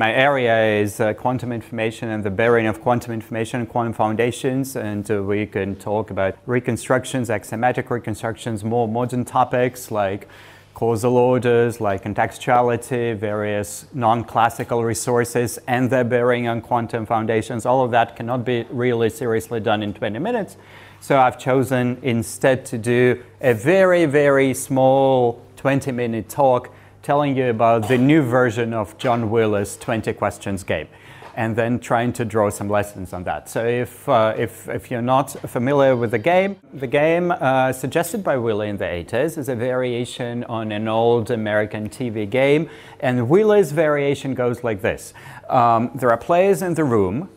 My area is uh, quantum information and the bearing of quantum information and quantum foundations, and uh, we can talk about reconstructions, axiomatic reconstructions, more modern topics like causal orders, like contextuality, various non-classical resources, and their bearing on quantum foundations. All of that cannot be really seriously done in 20 minutes. So I've chosen instead to do a very, very small 20 minute talk telling you about the new version of John Wheeler's 20 questions game and then trying to draw some lessons on that. So if, uh, if, if you're not familiar with the game, the game uh, suggested by Wheeler in the 80s is a variation on an old American TV game. And Wheeler's variation goes like this. Um, there are players in the room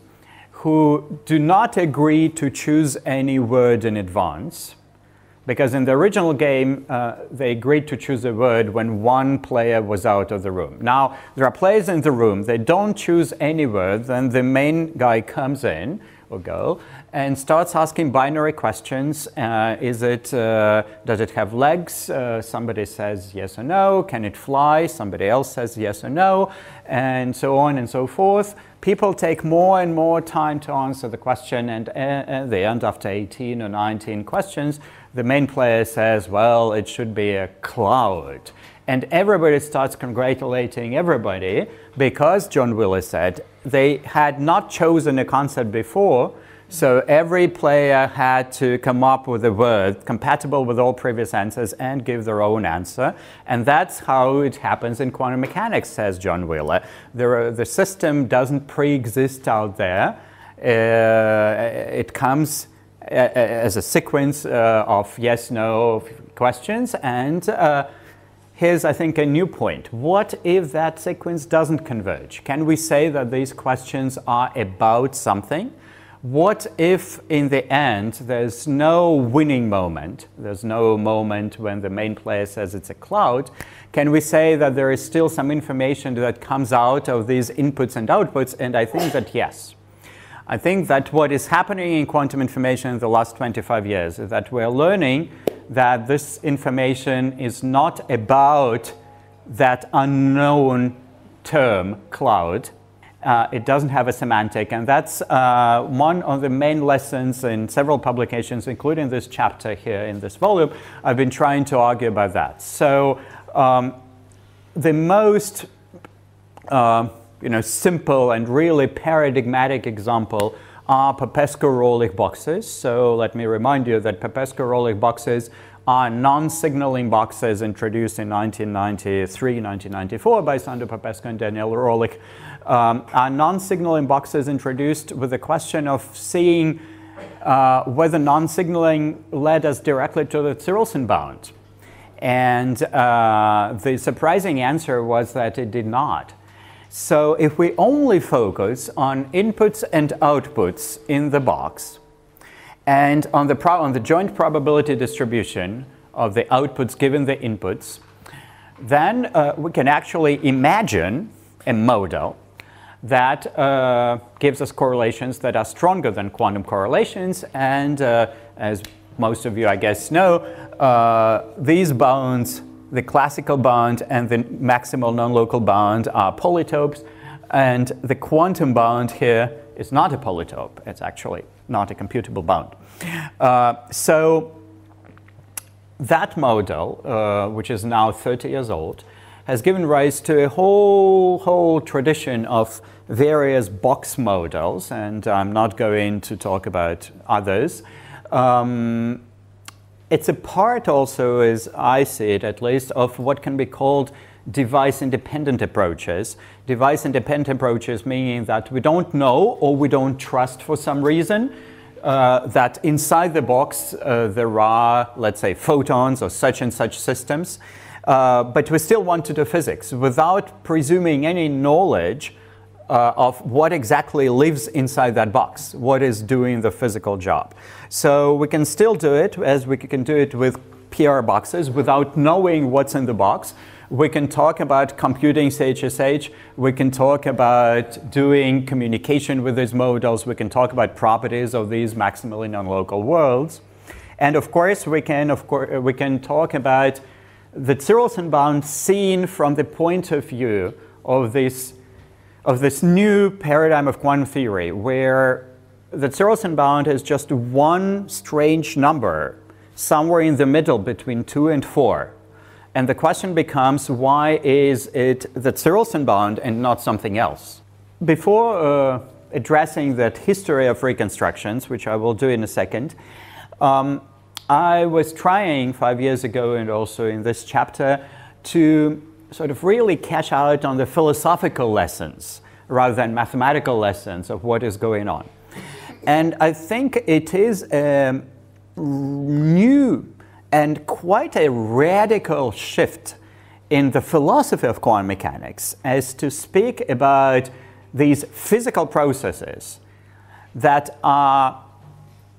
who do not agree to choose any word in advance because in the original game, uh, they agreed to choose a word when one player was out of the room. Now, there are players in the room, they don't choose any word, then the main guy comes in, girl, and starts asking binary questions. Uh, is it, uh, does it have legs? Uh, somebody says yes or no. Can it fly? Somebody else says yes or no, and so on and so forth. People take more and more time to answer the question, and at the end, after 18 or 19 questions, the main player says, well, it should be a cloud. And everybody starts congratulating everybody because John Wheeler said they had not chosen a concept before, so every player had to come up with a word compatible with all previous answers and give their own answer. And that's how it happens in quantum mechanics, says John Wheeler. Are, the system doesn't pre exist out there, uh, it comes as a sequence uh, of yes, no questions. And uh, here's, I think, a new point. What if that sequence doesn't converge? Can we say that these questions are about something? What if in the end there's no winning moment? There's no moment when the main player says it's a cloud. Can we say that there is still some information that comes out of these inputs and outputs? And I think that yes. I think that what is happening in quantum information in the last 25 years is that we're learning that this information is not about that unknown term, cloud. Uh, it doesn't have a semantic, and that's uh, one of the main lessons in several publications, including this chapter here in this volume. I've been trying to argue about that. So, um, the most uh, you know, simple and really paradigmatic example are Popescu-Rohrlich boxes. So let me remind you that Popescu-Rohrlich boxes are non-signaling boxes introduced in 1993, 1994 by Sandu Popescu and Daniel Rohrlich. Um, are non-signaling boxes introduced with the question of seeing uh, whether non-signaling led us directly to the Tsirelson bound. And uh, the surprising answer was that it did not. So if we only focus on inputs and outputs in the box and on the, on the joint probability distribution of the outputs given the inputs, then uh, we can actually imagine a model that uh, gives us correlations that are stronger than quantum correlations. And uh, as most of you, I guess, know, uh, these bounds the classical bound and the maximal non-local bound are polytopes, and the quantum bound here is not a polytope. It's actually not a computable bound. Uh, so that model, uh, which is now 30 years old, has given rise to a whole, whole tradition of various box models, and I'm not going to talk about others. Um, it's a part also, as I see it at least, of what can be called device independent approaches. Device independent approaches meaning that we don't know or we don't trust for some reason uh, that inside the box uh, there are, let's say, photons or such and such systems. Uh, but we still want to do physics without presuming any knowledge uh, of what exactly lives inside that box, what is doing the physical job. So we can still do it as we can do it with PR boxes without knowing what's in the box. We can talk about computing CHSH. We can talk about doing communication with these models. We can talk about properties of these maximally non-local worlds. And of course, we can, of course, we can talk about the Tsirelson bound seen from the point of view of this, of this new paradigm of quantum theory, where the Tsirelson bound is just one strange number somewhere in the middle between 2 and 4. And the question becomes why is it the Tsirelson bound and not something else? Before uh, addressing that history of reconstructions, which I will do in a second, um, I was trying five years ago and also in this chapter to sort of really cash out on the philosophical lessons rather than mathematical lessons of what is going on. And I think it is a new and quite a radical shift in the philosophy of quantum mechanics as to speak about these physical processes that are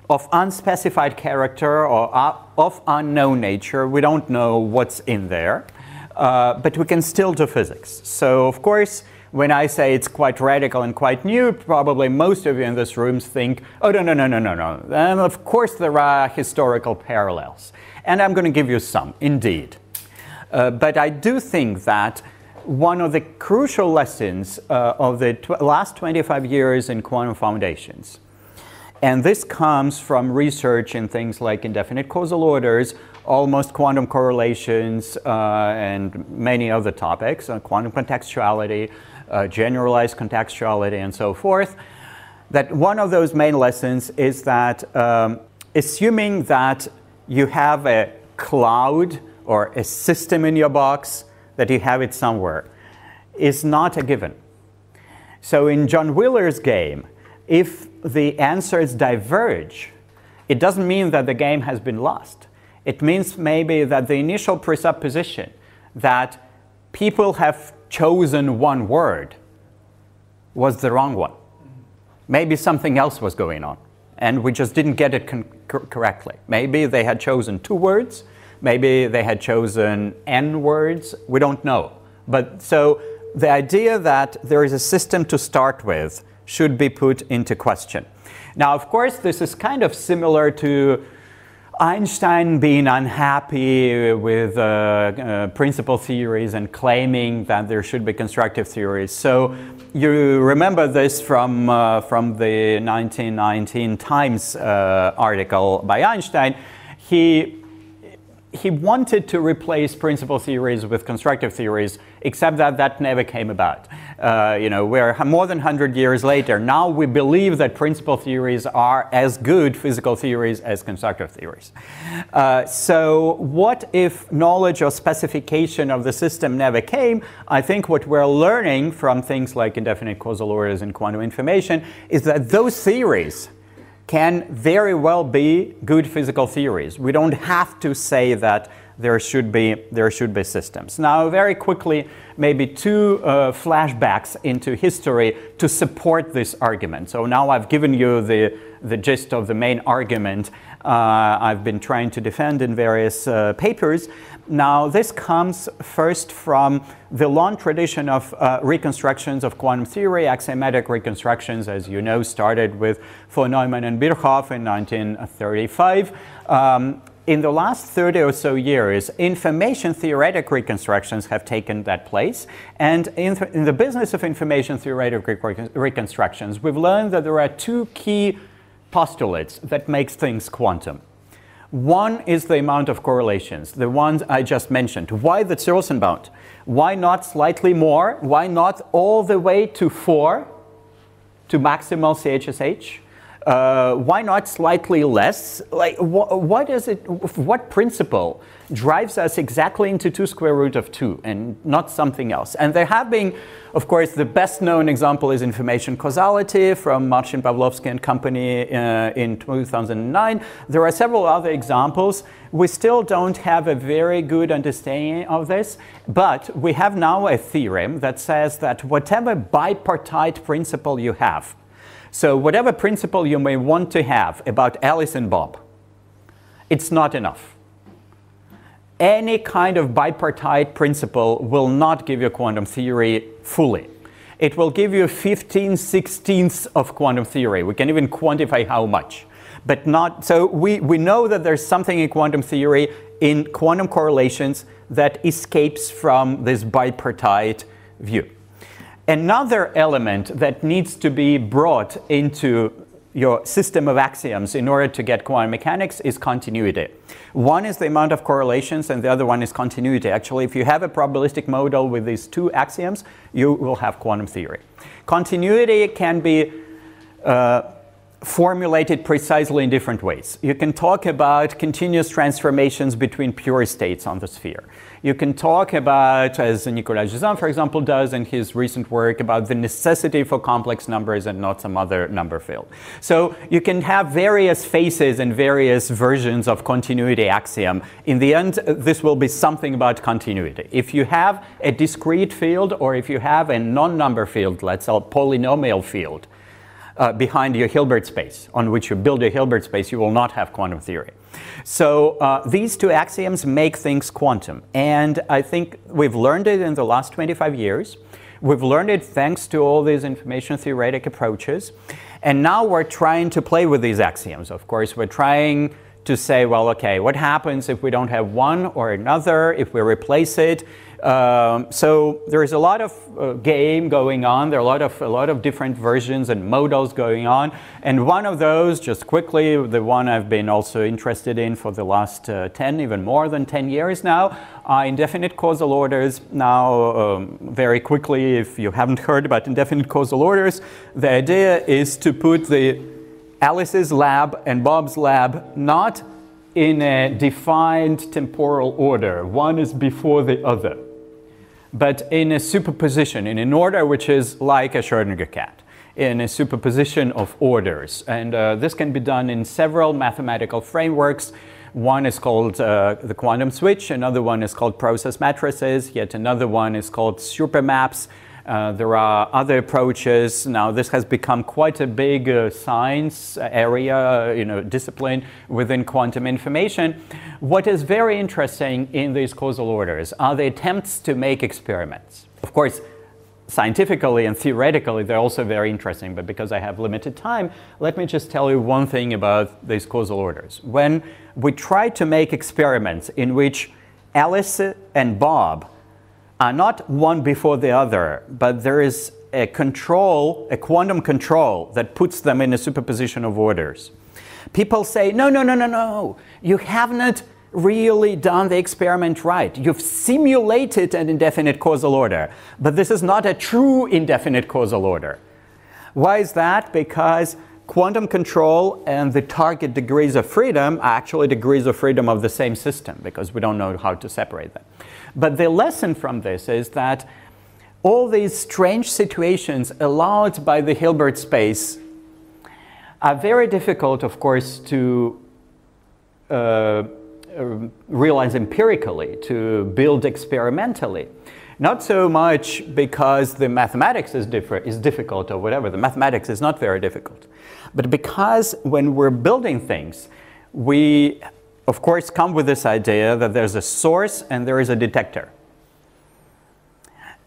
of unspecified character or of unknown nature. We don't know what's in there, uh, but we can still do physics. So, of course, when I say it's quite radical and quite new, probably most of you in this room think, oh, no, no, no, no, no, no. And of course, there are historical parallels. And I'm going to give you some, indeed. Uh, but I do think that one of the crucial lessons uh, of the tw last 25 years in quantum foundations and this comes from research in things like indefinite causal orders, almost quantum correlations, uh, and many other topics, uh, quantum contextuality, uh, generalized contextuality, and so forth. That one of those main lessons is that um, assuming that you have a cloud or a system in your box, that you have it somewhere, is not a given. So in John Wheeler's game, if the answers diverge, it doesn't mean that the game has been lost. It means maybe that the initial presupposition that people have chosen one word was the wrong one. Maybe something else was going on, and we just didn't get it correctly. Maybe they had chosen two words, maybe they had chosen n words, we don't know. But so the idea that there is a system to start with should be put into question. Now, of course, this is kind of similar to Einstein being unhappy with uh, uh, principle theories and claiming that there should be constructive theories. So you remember this from, uh, from the 1919 Times uh, article by Einstein. He, he wanted to replace principle theories with constructive theories, except that that never came about uh, you know, we're more than 100 years later. Now we believe that principle theories are as good physical theories as constructive theories. Uh, so what if knowledge or specification of the system never came? I think what we're learning from things like indefinite causal orders and quantum information is that those theories can very well be good physical theories. We don't have to say that there should be, there should be systems. Now, very quickly, maybe two uh, flashbacks into history to support this argument. So now I've given you the, the gist of the main argument uh, I've been trying to defend in various uh, papers. Now, this comes first from the long tradition of uh, reconstructions of quantum theory. Axiomatic reconstructions, as you know, started with von Neumann and Birkhoff in 1935. Um, in the last 30 or so years, information theoretic reconstructions have taken that place. And in, th in the business of information theoretic reconstructions, we've learned that there are two key postulates that makes things quantum. One is the amount of correlations, the ones I just mentioned. Why the Tsirelson bound? Why not slightly more? Why not all the way to 4 to maximal CHSH? Uh, why not slightly less? Like, wh it? What principle drives us exactly into two square root of two and not something else? And there have been, of course, the best known example is information causality from Marcin Pawlowski and company uh, in 2009. There are several other examples. We still don't have a very good understanding of this, but we have now a theorem that says that whatever bipartite principle you have, so whatever principle you may want to have about Alice and Bob, it's not enough. Any kind of bipartite principle will not give you quantum theory fully. It will give you 15 sixteenths of quantum theory. We can even quantify how much. But not, so we, we know that there's something in quantum theory in quantum correlations that escapes from this bipartite view. Another element that needs to be brought into your system of axioms in order to get quantum mechanics is continuity. One is the amount of correlations, and the other one is continuity. Actually, if you have a probabilistic model with these two axioms, you will have quantum theory. Continuity can be uh, formulated precisely in different ways. You can talk about continuous transformations between pure states on the sphere. You can talk about, as Nicolas Gisin, for example, does in his recent work, about the necessity for complex numbers and not some other number field. So you can have various faces and various versions of continuity axiom. In the end, this will be something about continuity. If you have a discrete field or if you have a non-number field, let's say a polynomial field, uh, behind your Hilbert space, on which you build your Hilbert space, you will not have quantum theory. So uh, these two axioms make things quantum. And I think we've learned it in the last 25 years. We've learned it thanks to all these information theoretic approaches. And now we're trying to play with these axioms. Of course, we're trying to say, well, okay, what happens if we don't have one or another, if we replace it? Um, so there is a lot of uh, game going on. There are a lot of a lot of different versions and models going on. And one of those, just quickly, the one I've been also interested in for the last uh, 10, even more than 10 years now, are indefinite causal orders. Now, um, very quickly, if you haven't heard about indefinite causal orders, the idea is to put the Alice's lab and Bob's lab not in a defined temporal order. One is before the other but in a superposition, in an order which is like a Schrodinger cat, in a superposition of orders. And uh, this can be done in several mathematical frameworks. One is called uh, the quantum switch, another one is called process matrices, yet another one is called supermaps. Uh, there are other approaches. Now, this has become quite a big uh, science area, you know, discipline within quantum information. What is very interesting in these causal orders are the attempts to make experiments. Of course, scientifically and theoretically, they're also very interesting, but because I have limited time, let me just tell you one thing about these causal orders. When we try to make experiments in which Alice and Bob are not one before the other, but there is a control, a quantum control that puts them in a superposition of orders. People say, no, no, no, no, no, you haven't really done the experiment right. You've simulated an indefinite causal order, but this is not a true indefinite causal order. Why is that? Because quantum control and the target degrees of freedom are actually degrees of freedom of the same system because we don't know how to separate them. But the lesson from this is that all these strange situations allowed by the Hilbert space are very difficult, of course, to uh, realize empirically, to build experimentally. Not so much because the mathematics is, is difficult or whatever, the mathematics is not very difficult, but because when we're building things, we of course, come with this idea that there's a source and there is a detector.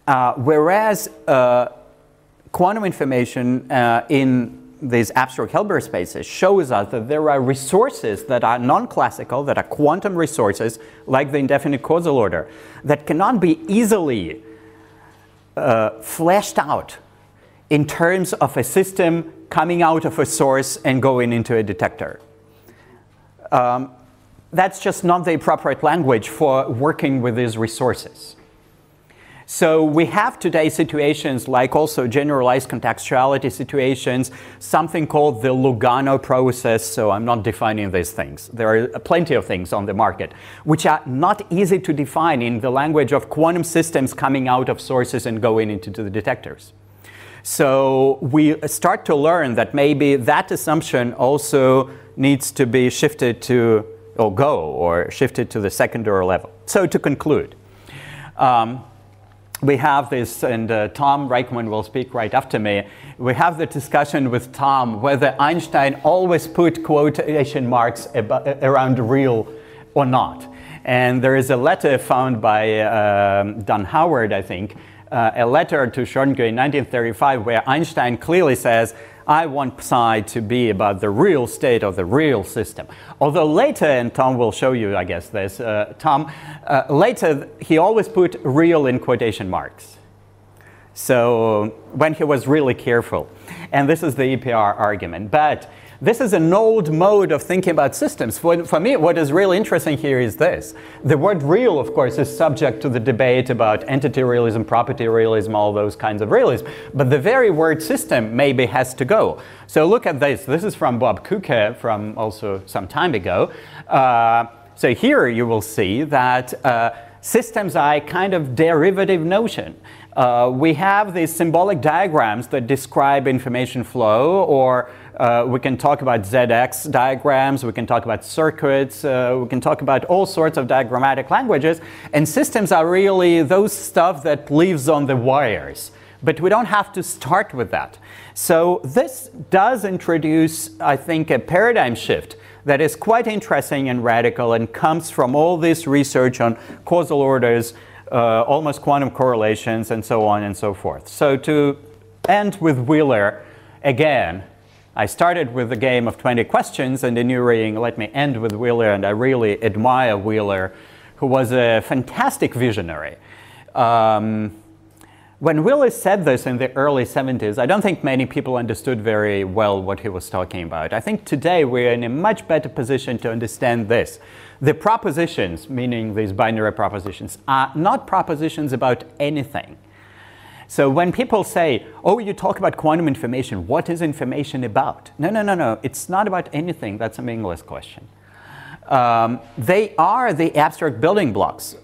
Uh, whereas uh, quantum information uh, in these abstract Hilbert spaces shows us that there are resources that are non-classical, that are quantum resources, like the indefinite causal order, that cannot be easily uh, fleshed out in terms of a system coming out of a source and going into a detector. Um, that's just not the appropriate language for working with these resources. So we have today situations like also generalized contextuality situations, something called the Lugano process. So I'm not defining these things. There are plenty of things on the market which are not easy to define in the language of quantum systems coming out of sources and going into the detectors. So we start to learn that maybe that assumption also needs to be shifted to or go or shifted to the second order level. So to conclude, um, we have this, and uh, Tom Ryckman will speak right after me. We have the discussion with Tom whether Einstein always put quotation marks around real or not. And there is a letter found by uh, Don Howard, I think, uh, a letter to Schrodinger in 1935 where Einstein clearly says, I want psi to be about the real state of the real system. Although later, and Tom will show you, I guess, this, uh, Tom, uh, later he always put real in quotation marks. So when he was really careful. And this is the EPR argument. But this is an old mode of thinking about systems. For, for me, what is really interesting here is this. The word real, of course, is subject to the debate about entity realism, property realism, all those kinds of realism. But the very word system maybe has to go. So look at this. This is from Bob Coecke from also some time ago. Uh, so here you will see that uh, systems are a kind of derivative notion. Uh, we have these symbolic diagrams that describe information flow or uh, we can talk about ZX diagrams, we can talk about circuits, uh, we can talk about all sorts of diagrammatic languages, and systems are really those stuff that lives on the wires. But we don't have to start with that. So this does introduce, I think, a paradigm shift that is quite interesting and radical and comes from all this research on causal orders, uh, almost quantum correlations, and so on and so forth. So to end with Wheeler, again, I started with a game of 20 questions and then you're let me end with Wheeler, and I really admire Wheeler, who was a fantastic visionary. Um, when Wheeler said this in the early 70s, I don't think many people understood very well what he was talking about. I think today we're in a much better position to understand this. The propositions, meaning these binary propositions, are not propositions about anything. So when people say, oh, you talk about quantum information, what is information about? No, no, no, no. It's not about anything. That's a meaningless question. Um, they are the abstract building blocks.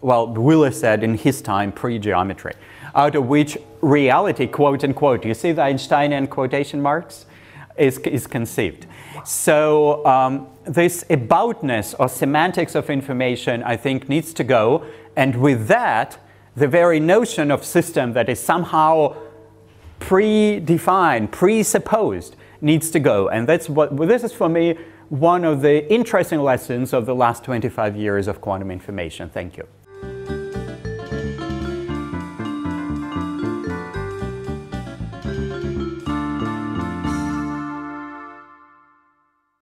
Well, Wheeler said in his time, pre-geometry, out of which reality, quote unquote, you see the Einsteinian quotation marks, is, is conceived. So um, this aboutness or semantics of information, I think, needs to go. And with that, the very notion of system that is somehow predefined, presupposed, needs to go. And that's what, well, this is for me one of the interesting lessons of the last 25 years of quantum information. Thank you.